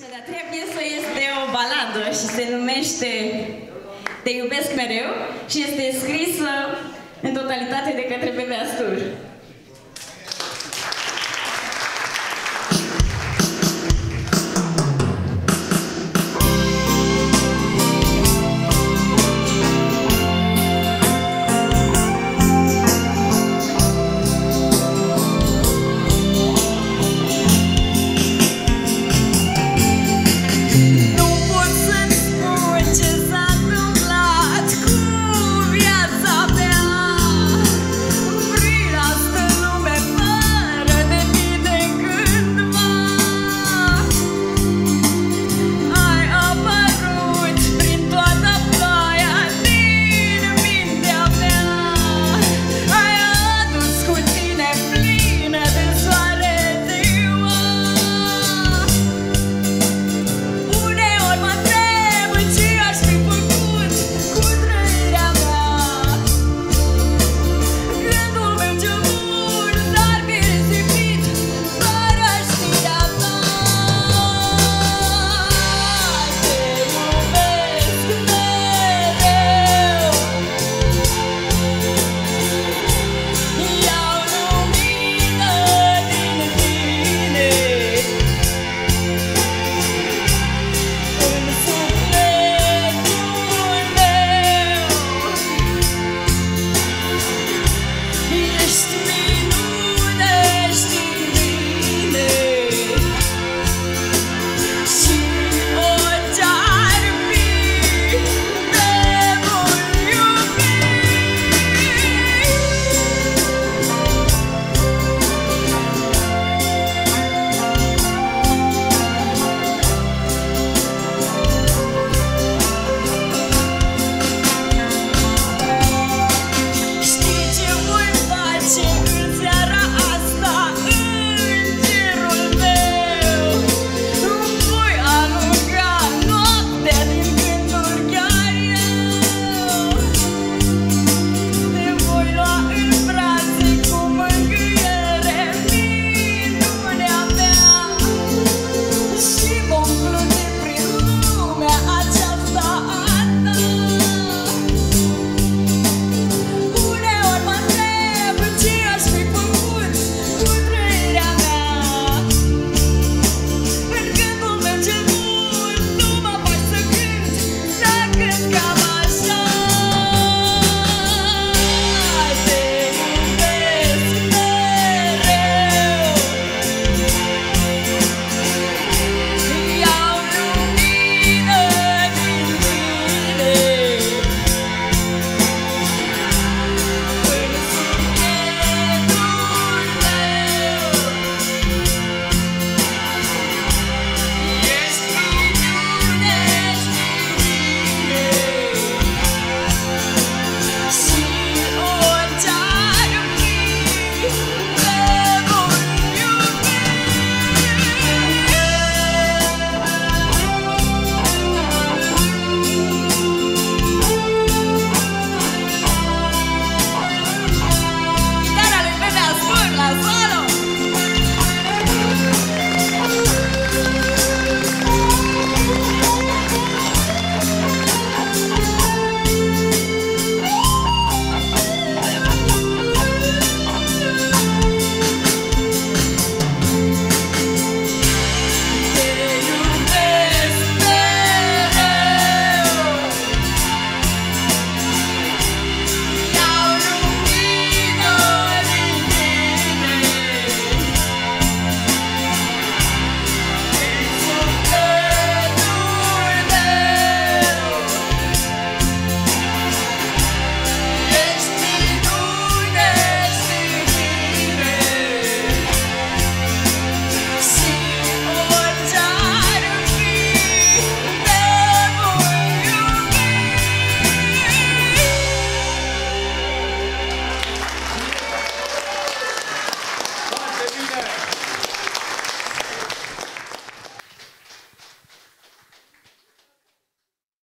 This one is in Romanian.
Cea de-a treia piesă este o baladă și se numește Te iubesc mereu și este scrisă în totalitate de către Bebe Astur. Waste me